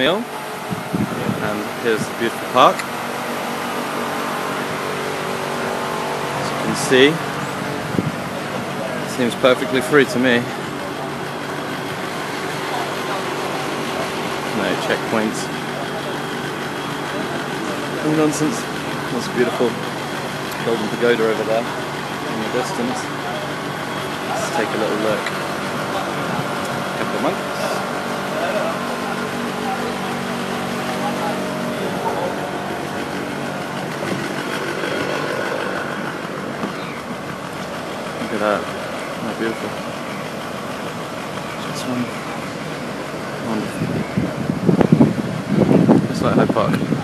meal. And here's the beautiful park. As you can see, it seems perfectly free to me. No checkpoints. No nonsense. That's beautiful golden pagoda over there in the distance. Let's take a little look. Look at that. How beautiful. Just one. Wonderful. Just like Hyde Park.